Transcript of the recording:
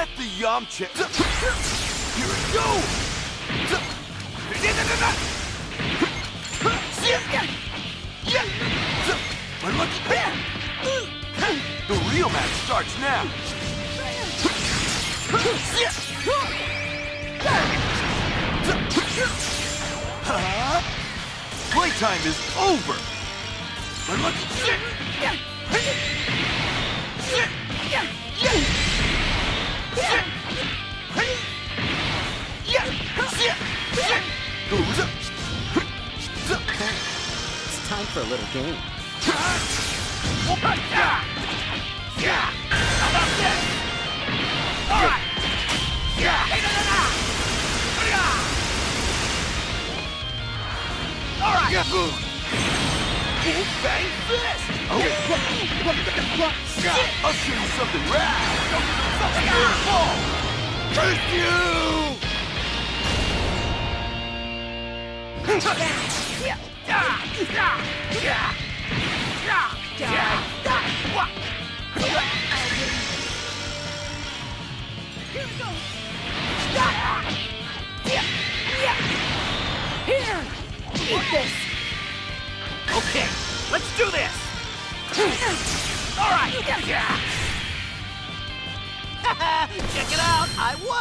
Yamcha. Here we go. My lucky pen. The real match starts now. Playtime is over. My lucky It's time for a little game. Wolf Fang Fist! Oh. Okay. I'll show you something rad! Curse you! Here! Eat this! Okay, let's do this! All right! Check it out! I won!